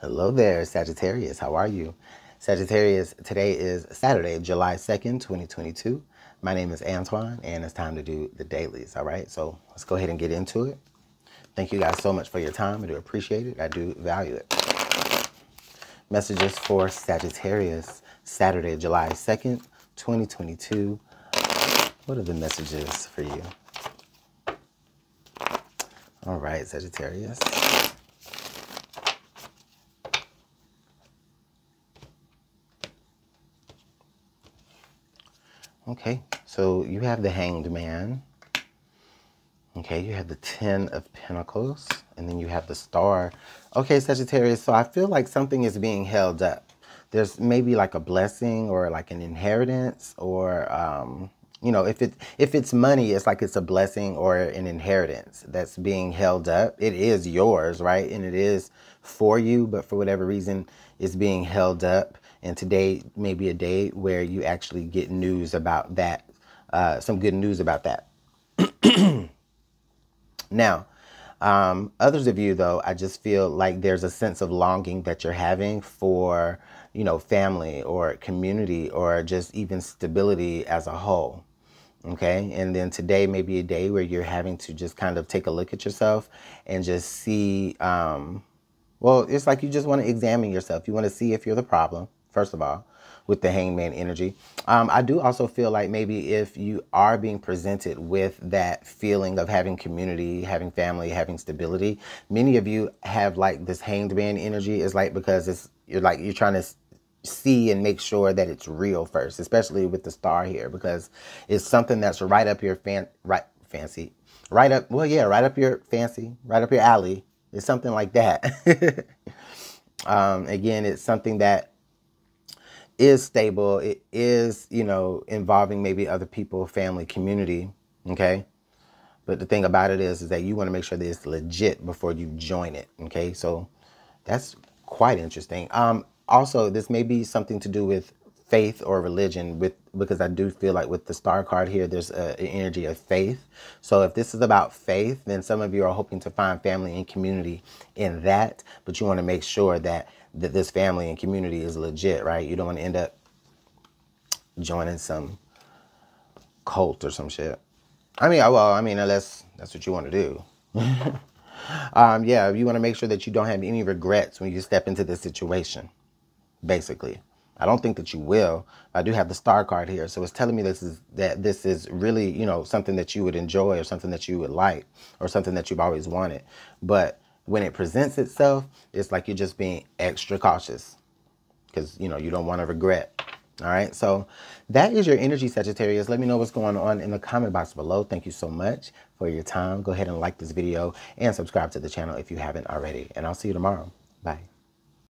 Hello there, Sagittarius. How are you? Sagittarius, today is Saturday, July 2nd, 2022. My name is Antwan, and it's time to do the dailies, all right? So let's go ahead and get into it. Thank you guys so much for your time. I do appreciate it. I do value it. Messages for Sagittarius, Saturday, July 2nd, 2022. What are the messages for you? All right, Sagittarius. Okay, so you have the Hanged Man. Okay, you have the Ten of Pentacles, and then you have the Star. Okay, Sagittarius, so I feel like something is being held up. There's maybe like a blessing or like an inheritance or, um, you know, if it if it's money, it's like it's a blessing or an inheritance that's being held up. It is yours, right? And it is for you, but for whatever reason, it's being held up and today may be a day where you actually get news about that, uh, some good news about that. now, um, others of you, though, I just feel like there's a sense of longing that you're having for, you know, family or community or just even stability as a whole. Okay. And then today may be a day where you're having to just kind of take a look at yourself and just see, um, well, it's like you just want to examine yourself. You want to see if you're the problem first of all, with the hangman energy. Um, I do also feel like maybe if you are being presented with that feeling of having community, having family, having stability, many of you have like this hanged man energy is like because it's you're like you're trying to see and make sure that it's real first, especially with the star here because it's something that's right up your fan right fancy. Right up well yeah, right up your fancy, right up your alley. It's something like that. um, again, it's something that is stable, it is, you know, involving maybe other people, family, community, okay? But the thing about it is, is that you want to make sure that it's legit before you join it, okay? So that's quite interesting. Um, also, this may be something to do with faith or religion with because I do feel like with the star card here there's a, an energy of faith. So if this is about faith, then some of you are hoping to find family and community in that, but you want to make sure that that this family and community is legit, right? You don't want to end up joining some cult or some shit. I mean, well, I mean, unless that's what you want to do. um, yeah, you want to make sure that you don't have any regrets when you step into this situation, basically. I don't think that you will. I do have the star card here, so it's telling me this is that this is really, you know, something that you would enjoy or something that you would like or something that you've always wanted. But when it presents itself, it's like you're just being extra cautious because, you know, you don't want to regret. All right, so that is your energy, Sagittarius. Let me know what's going on in the comment box below. Thank you so much for your time. Go ahead and like this video and subscribe to the channel if you haven't already. And I'll see you tomorrow. Bye.